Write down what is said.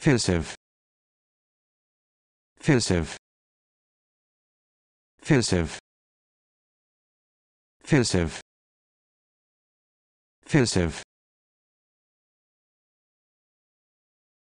Offensive. Offensive. Offensive. Offensive. Offensive.